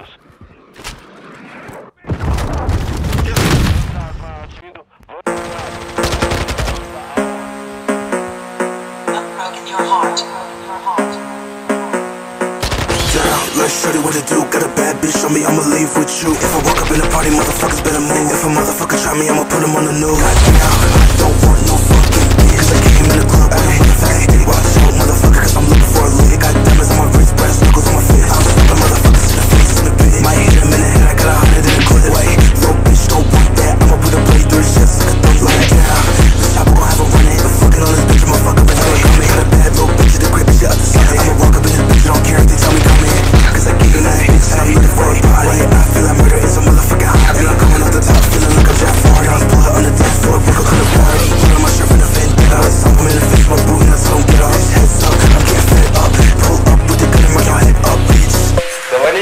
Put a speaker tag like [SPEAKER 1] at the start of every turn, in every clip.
[SPEAKER 1] avançamos. Let's show you what to do. Got a bad bitch on me, I'ma leave with you. If I walk up in a party, motherfuckers better move. If a motherfucker try me, I'ma put him on the news.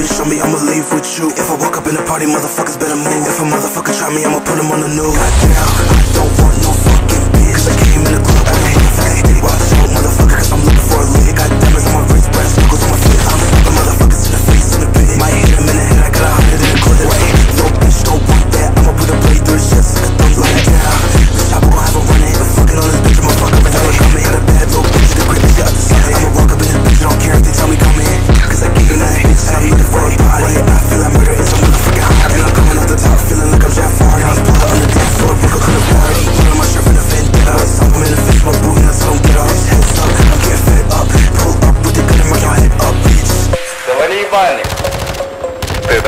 [SPEAKER 1] Bitch, show me I'ma leave with you. If I walk up in a party, motherfuckers better move. If a motherfucker try me, I'ma put him on the news. Goddamn, I don't want no fucking bitch. Cause I came in the club with a head fake. Watch out, motherfucker, cause I'm looking for a lick. Goddamn it.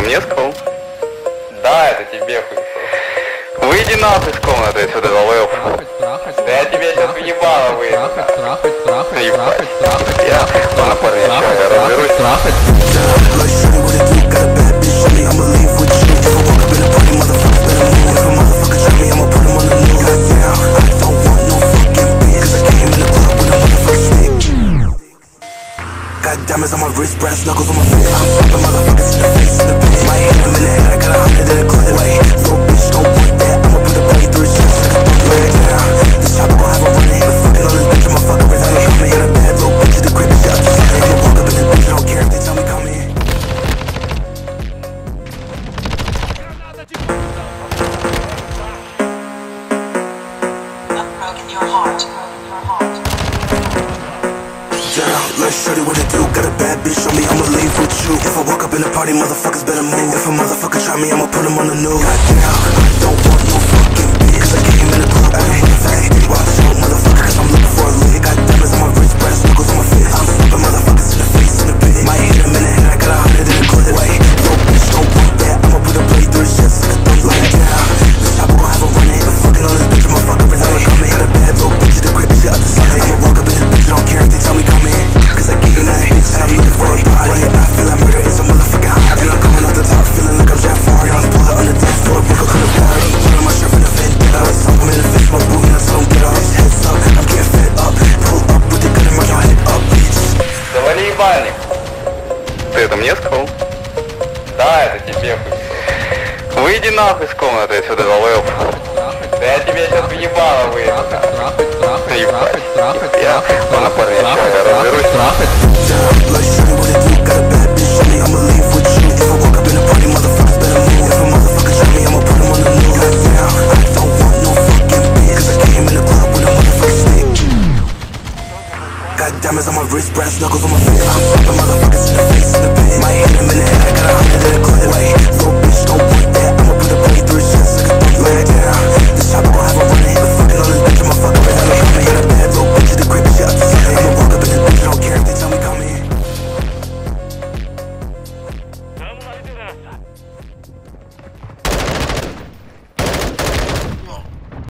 [SPEAKER 2] мне сказал? Да, это тебе хуй Выйди нахуй из комнаты, отсюда,
[SPEAKER 1] лойл. Got diamonds on my wrist, brass knuckles on my fist. I'm fucking motherfuckers in the face, in the pants. My head in the minute, I got a hundred in the clip. Look, shorty, what it do? Got a bad bitch on me, I'ma leave with you. If I walk up in a party, motherfuckers better move. If a motherfucker try me, I'ma put him on the news. Goddamn, I don't want no fucking bitch. I came in a
[SPEAKER 2] тебе. Выйди нахуй из комнаты отсюда, долбоеб. Да я тебя сейчас въебало выйду. Трахать, трахать, трахать, Я
[SPEAKER 1] на парня сейчас разберусь. Got diamonds on my wrist, brass knuckles on my finger. I'm fucking motherfuckers in the face, in the pain. My head in the head, I got a hundred in the clip.